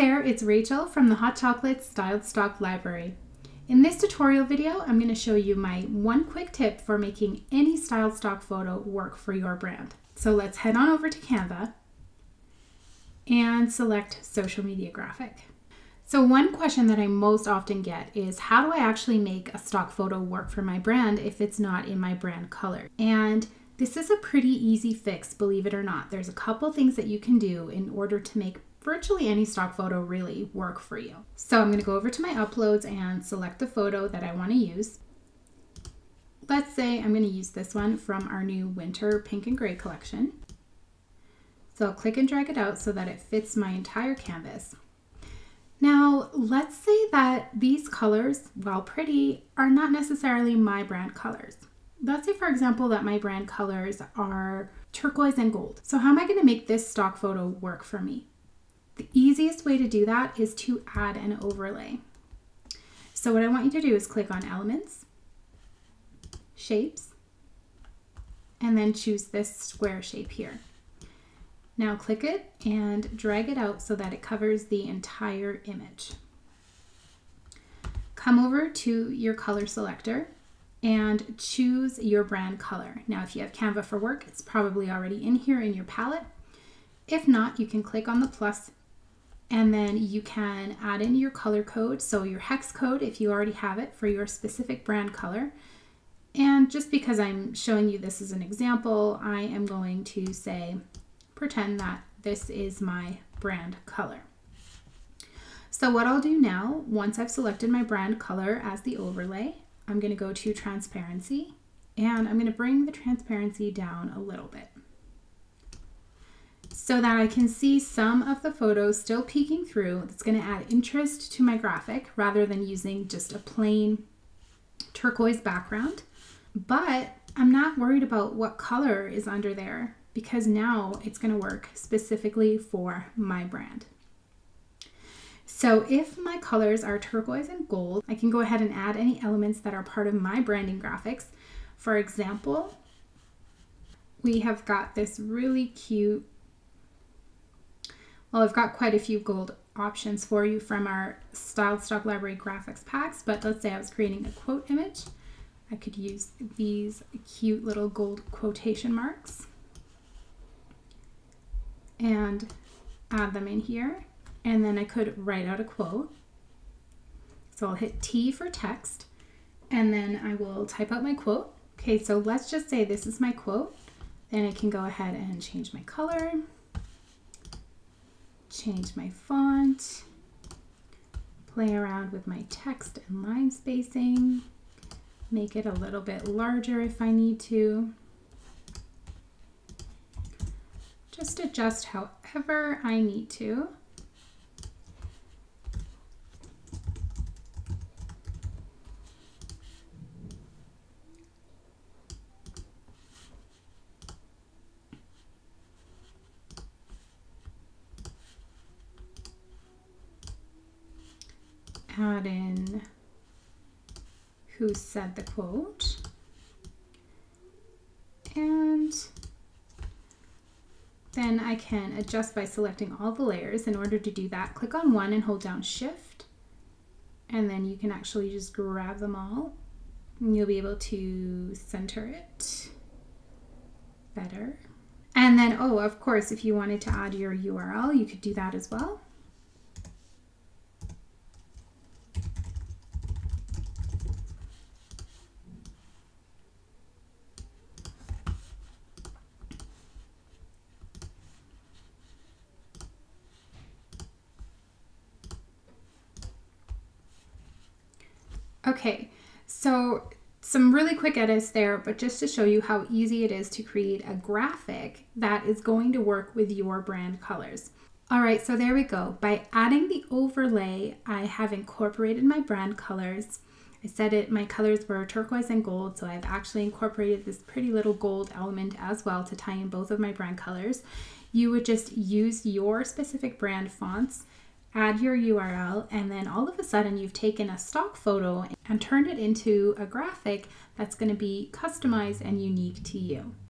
there, it's Rachel from the Haute Chocolate Styled Stock Library. In this tutorial video, I'm going to show you my one quick tip for making any styled stock photo work for your brand. So let's head on over to Canva and select social media graphic. So one question that I most often get is how do I actually make a stock photo work for my brand if it's not in my brand color? And this is a pretty easy fix, believe it or not. There's a couple things that you can do in order to make virtually any stock photo really work for you. So I'm going to go over to my uploads and select the photo that I want to use. Let's say I'm going to use this one from our new winter pink and gray collection. So I'll click and drag it out so that it fits my entire canvas. Now, let's say that these colors, while pretty, are not necessarily my brand colors. Let's say, for example, that my brand colors are turquoise and gold. So how am I going to make this stock photo work for me? The easiest way to do that is to add an overlay. So what I want you to do is click on Elements, Shapes, and then choose this square shape here. Now click it and drag it out so that it covers the entire image. Come over to your color selector and choose your brand color. Now if you have Canva for Work, it's probably already in here in your palette. If not, you can click on the plus and then you can add in your color code, so your hex code if you already have it for your specific brand color. And just because I'm showing you this as an example, I am going to say, pretend that this is my brand color. So what I'll do now, once I've selected my brand color as the overlay, I'm gonna go to transparency and I'm gonna bring the transparency down a little bit so that I can see some of the photos still peeking through. It's going to add interest to my graphic rather than using just a plain turquoise background. But I'm not worried about what color is under there because now it's going to work specifically for my brand. So if my colors are turquoise and gold, I can go ahead and add any elements that are part of my branding graphics. For example, we have got this really cute well, I've got quite a few gold options for you from our Styled Stock Library graphics packs, but let's say I was creating a quote image. I could use these cute little gold quotation marks and add them in here. And then I could write out a quote. So I'll hit T for text and then I will type out my quote. Okay, so let's just say this is my quote. Then I can go ahead and change my color change my font, play around with my text and line spacing, make it a little bit larger if I need to. Just adjust however I need to. Add in who said the quote. And then I can adjust by selecting all the layers. In order to do that, click on one and hold down shift. And then you can actually just grab them all. And you'll be able to center it better. And then, oh, of course, if you wanted to add your URL, you could do that as well. Okay, so some really quick edits there, but just to show you how easy it is to create a graphic that is going to work with your brand colors. All right, so there we go. By adding the overlay, I have incorporated my brand colors. I said it, my colors were turquoise and gold, so I've actually incorporated this pretty little gold element as well to tie in both of my brand colors. You would just use your specific brand fonts add your URL, and then all of a sudden you've taken a stock photo and turned it into a graphic that's going to be customized and unique to you.